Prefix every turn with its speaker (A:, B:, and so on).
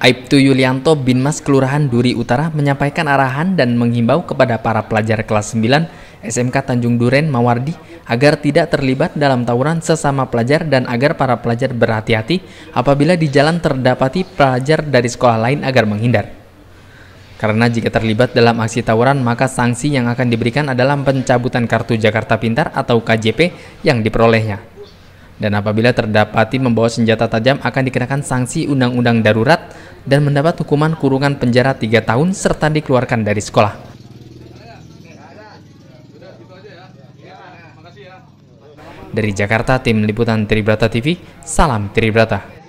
A: Aibtu Yulianto Binmas Kelurahan Duri Utara menyampaikan arahan dan menghimbau kepada para pelajar kelas 9 SMK Tanjung Duren Mawardi agar tidak terlibat dalam tawuran sesama pelajar dan agar para pelajar berhati-hati apabila di jalan terdapati pelajar dari sekolah lain agar menghindar. Karena jika terlibat dalam aksi tawuran maka sanksi yang akan diberikan adalah pencabutan kartu Jakarta Pintar atau KJP yang diperolehnya. Dan apabila terdapati membawa senjata tajam akan dikenakan sanksi undang-undang darurat dan mendapat hukuman kurungan penjara 3 tahun serta dikeluarkan dari sekolah. Dari Jakarta, tim liputan Tribrata TV, salam Tribrata.